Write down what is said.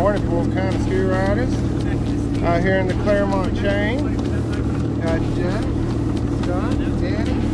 morning, what kind of Ski Riders. Out here in the Claremont chain. Got Jeff, Scott, Danny.